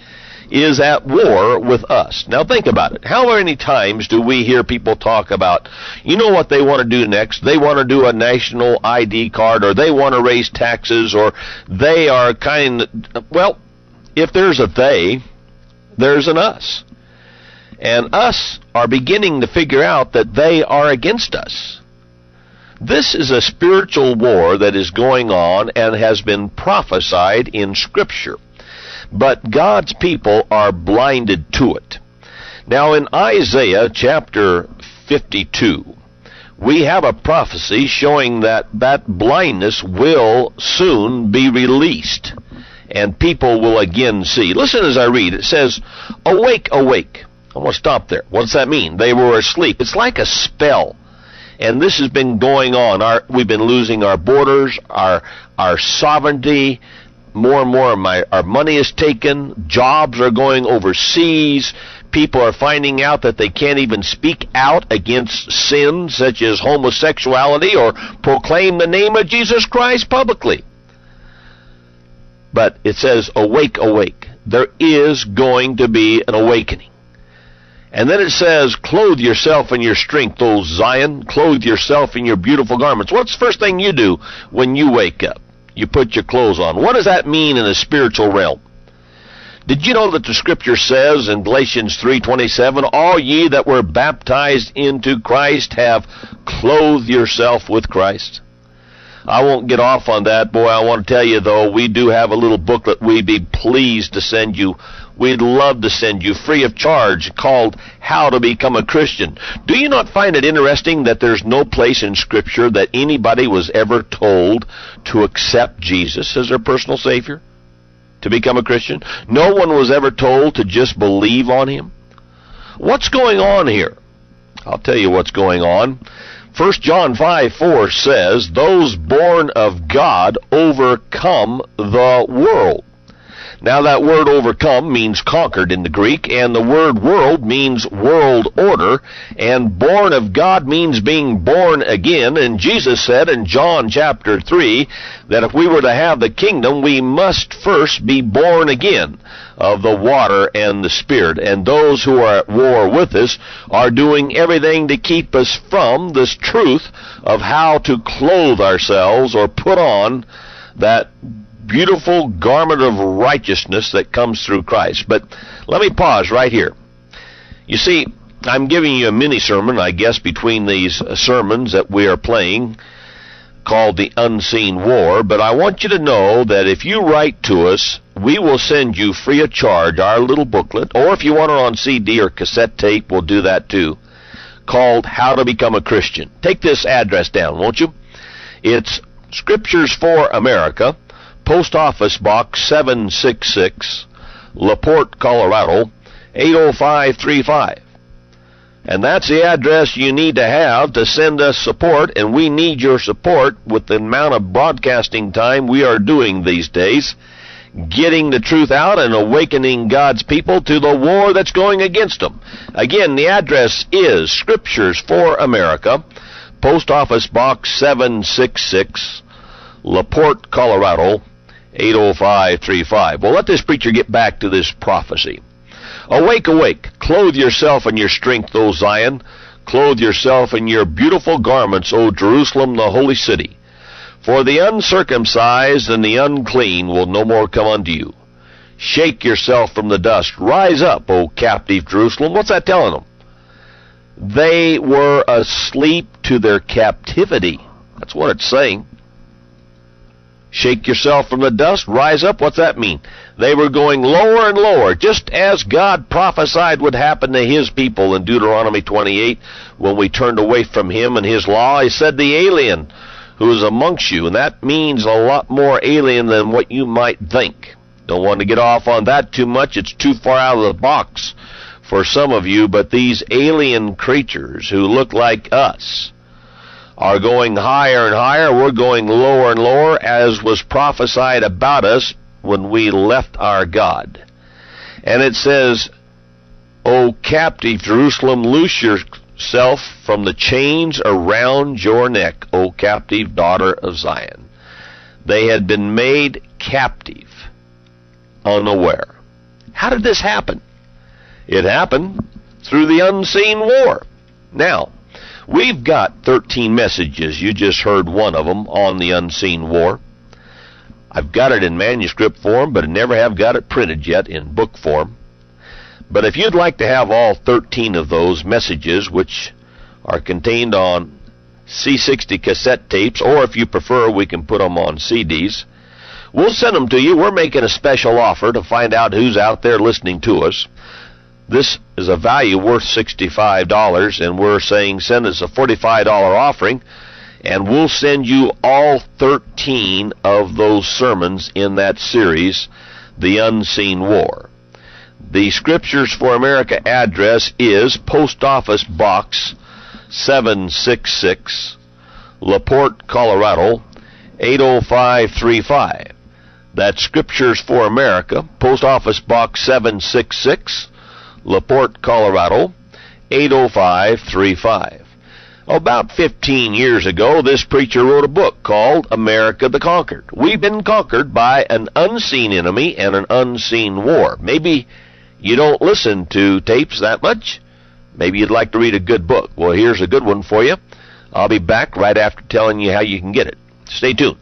is at war with us. Now think about it. How many times do we hear people talk about, you know what they want to do next? They want to do a national ID card or they want to raise taxes or they are kind of, well, if there's a they, there's an us. And us are beginning to figure out that they are against us. This is a spiritual war that is going on and has been prophesied in Scripture. But God's people are blinded to it. Now, in Isaiah chapter 52, we have a prophecy showing that that blindness will soon be released and people will again see. Listen as I read. It says, Awake, awake. I want to stop there. What does that mean? They were asleep. It's like a spell. And this has been going on. Our, we've been losing our borders, our, our sovereignty, more and more my, our money is taken, jobs are going overseas, people are finding out that they can't even speak out against sins such as homosexuality or proclaim the name of Jesus Christ publicly. But it says, awake, awake. There is going to be an awakening. And then it says, Clothe yourself in your strength, O Zion. Clothe yourself in your beautiful garments. What's the first thing you do when you wake up? You put your clothes on. What does that mean in the spiritual realm? Did you know that the scripture says in Galatians 3:27, all ye that were baptized into Christ have clothed yourself with Christ? I won't get off on that, boy. I want to tell you though, we do have a little booklet we'd be pleased to send you. We'd love to send you free of charge called How to Become a Christian. Do you not find it interesting that there's no place in scripture that anybody was ever told to accept Jesus as their personal savior? to become a Christian. No one was ever told to just believe on him. What's going on here? I'll tell you what's going on. 1 John 5 4 says, Those born of God overcome the world. Now that word overcome means conquered in the Greek, and the word world means world order, and born of God means being born again, and Jesus said in John chapter 3 that if we were to have the kingdom, we must first be born again of the water and the Spirit. And those who are at war with us are doing everything to keep us from this truth of how to clothe ourselves or put on that beautiful garment of righteousness that comes through Christ. But let me pause right here. You see, I'm giving you a mini sermon, I guess, between these sermons that we are playing called The Unseen War, but I want you to know that if you write to us, we will send you free of charge our little booklet, or if you want it on CD or cassette tape, we'll do that too, called How to Become a Christian. Take this address down, won't you? It's Scriptures for America, Post Office Box 766, LaPorte, Colorado 80535. And that's the address you need to have to send us support, and we need your support with the amount of broadcasting time we are doing these days, getting the truth out and awakening God's people to the war that's going against them. Again, the address is Scriptures for America, Post Office Box 766, LaPorte, Colorado 80535. Well, let this preacher get back to this prophecy. Awake, awake, clothe yourself in your strength, O Zion. Clothe yourself in your beautiful garments, O Jerusalem, the holy city. For the uncircumcised and the unclean will no more come unto you. Shake yourself from the dust. Rise up, O captive Jerusalem. What's that telling them? They were asleep to their captivity. That's what it's saying. Shake yourself from the dust, rise up. What's that mean? They were going lower and lower, just as God prophesied would happen to his people in Deuteronomy 28 when we turned away from him and his law. He said, The alien who is amongst you, and that means a lot more alien than what you might think. Don't want to get off on that too much. It's too far out of the box for some of you, but these alien creatures who look like us, are going higher and higher. We're going lower and lower, as was prophesied about us when we left our God. And it says, O captive Jerusalem, loose yourself from the chains around your neck, O captive daughter of Zion. They had been made captive, unaware. How did this happen? It happened through the unseen war. Now, We've got 13 messages. You just heard one of them on the unseen war. I've got it in manuscript form, but I never have got it printed yet in book form. But if you'd like to have all 13 of those messages, which are contained on C60 cassette tapes, or if you prefer, we can put them on CDs, we'll send them to you. We're making a special offer to find out who's out there listening to us. This is a value worth $65, and we're saying send us a $45 offering, and we'll send you all 13 of those sermons in that series, The Unseen War. The Scriptures for America address is Post Office Box 766, LaPorte, Colorado 80535. That's Scriptures for America, Post Office Box 766, LaPorte, Colorado 80535. About 15 years ago, this preacher wrote a book called America the Conquered. We've been conquered by an unseen enemy and an unseen war. Maybe you don't listen to tapes that much, Maybe you'd like to read a good book. Well, here's a good one for you. I'll be back right after telling you how you can get it. Stay tuned.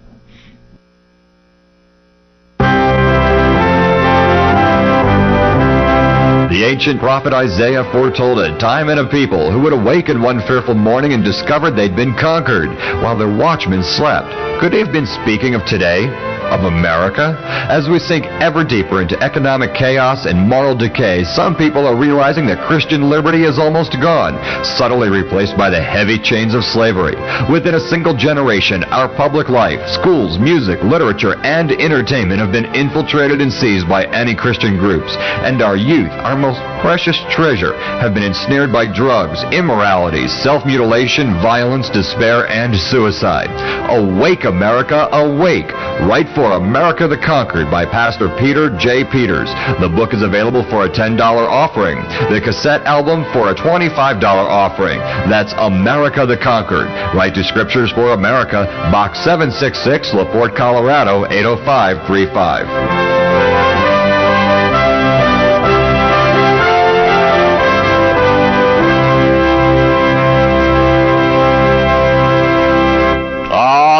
Ancient prophet Isaiah foretold a time and a people who would awaken one fearful morning and discover they'd been conquered while their watchmen slept. Could he have been speaking of today? Of America? As we sink ever deeper into economic chaos and moral decay, some people are realizing that Christian liberty is almost gone, subtly replaced by the heavy chains of slavery. Within a single generation, our public life, schools, music, literature, and entertainment have been infiltrated and seized by anti-Christian groups, and our youth, our most precious treasure, have been ensnared by drugs, immorality, self-mutilation, violence, despair, and suicide. Awake, America, awake! Right for America the Conquered by Pastor Peter J. Peters. The book is available for a $10 offering. The cassette album for a $25 offering. That's America the Conquered. Write to Scriptures for America, Box 766, LaPorte, Colorado 80535.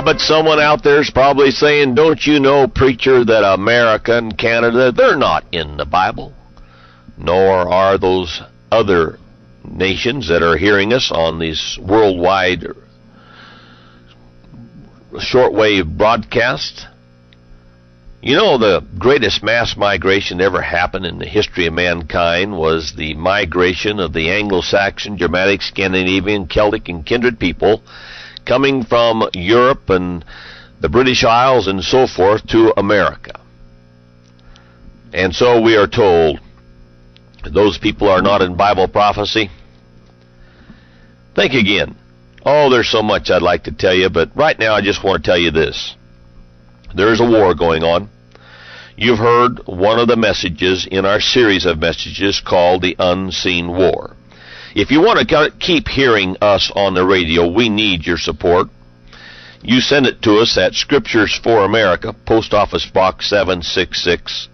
But someone out there is probably saying, Don't you know, preacher, that America and Canada, they're not in the Bible? Nor are those other nations that are hearing us on these worldwide shortwave broadcasts. You know, the greatest mass migration ever happened in the history of mankind was the migration of the Anglo Saxon, Germanic, Scandinavian, Celtic, and kindred people coming from Europe and the British Isles and so forth to America. And so we are told those people are not in Bible prophecy. Think again. Oh, there's so much I'd like to tell you, but right now I just want to tell you this. There's a war going on. You've heard one of the messages in our series of messages called The Unseen War. If you want to keep hearing us on the radio, we need your support. You send it to us at Scriptures for America, Post Office Box 766,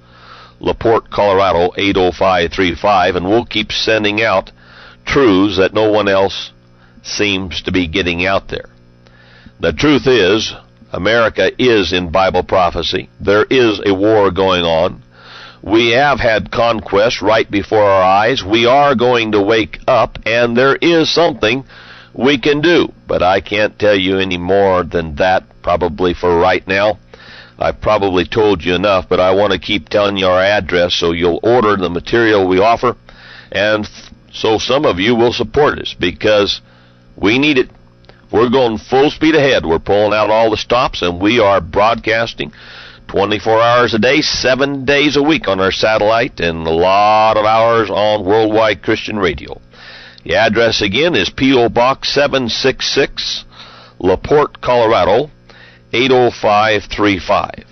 LaPorte, Colorado 80535, and we'll keep sending out truths that no one else seems to be getting out there. The truth is, America is in Bible prophecy. There is a war going on. We have had conquest right before our eyes. We are going to wake up, and there is something we can do. But I can't tell you any more than that, probably for right now. I've probably told you enough, but I want to keep telling you our address so you'll order the material we offer, and so some of you will support us because we need it. We're going full speed ahead. We're pulling out all the stops, and we are broadcasting 24 hours a day, 7 days a week on our satellite, and a lot of hours on Worldwide Christian Radio. The address again is P.O. Box 766, LaPorte, Colorado 80535.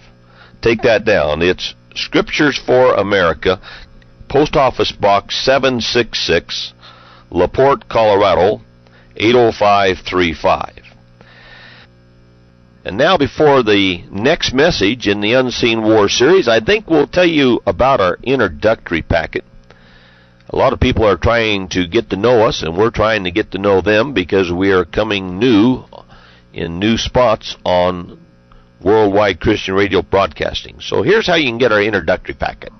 Take that down. It's Scriptures for America, Post Office Box 766, LaPorte, Colorado 80535. And now, before the next message in the Unseen War series, I think we'll tell you about our introductory packet. A lot of people are trying to get to know us, and we're trying to get to know them because we are coming new in new spots on Worldwide Christian Radio Broadcasting. So here's how you can get our introductory packet.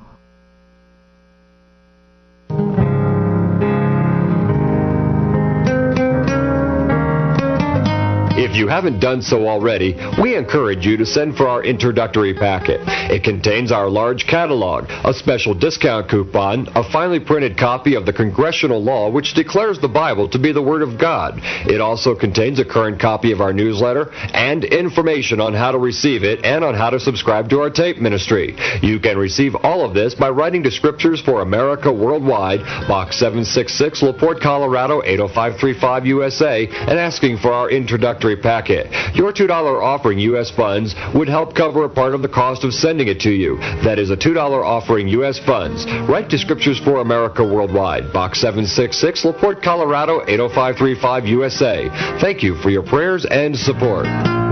If you haven't done so already, we encourage you to send for our introductory packet. It contains our large catalog, a special discount coupon, a finely printed copy of the congressional law which declares the Bible to be the Word of God. It also contains a current copy of our newsletter and information on how to receive it and on how to subscribe to our tape ministry. You can receive all of this by writing to Scriptures for America Worldwide, Box 766, LaPorte, Colorado 80535 USA, and asking for our introductory packet. Your $2 offering U.S. funds would help cover a part of the cost of sending it to you. That is a $2 offering U.S. funds. Write to Scriptures for America Worldwide, Box 766, LaPorte, Colorado 80535 USA. Thank you for your prayers and support.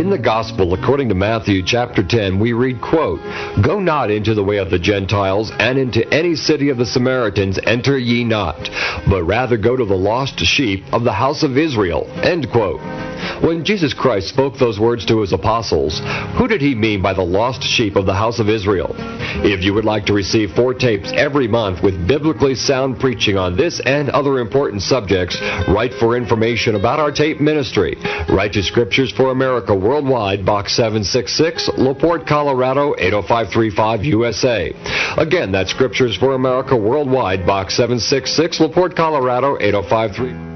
In the Gospel according to Matthew chapter 10, we read, quote, Go not into the way of the Gentiles, and into any city of the Samaritans enter ye not, but rather go to the lost sheep of the house of Israel. End quote. When Jesus Christ spoke those words to his apostles, who did he mean by the lost sheep of the house of Israel? If you would like to receive four tapes every month with biblically sound preaching on this and other important subjects, write for information about our tape ministry. Write to Scriptures for America Worldwide, Box 766, LaPorte, Colorado 80535 USA. Again, that's Scriptures for America Worldwide, Box 766, LaPorte, Colorado 80535.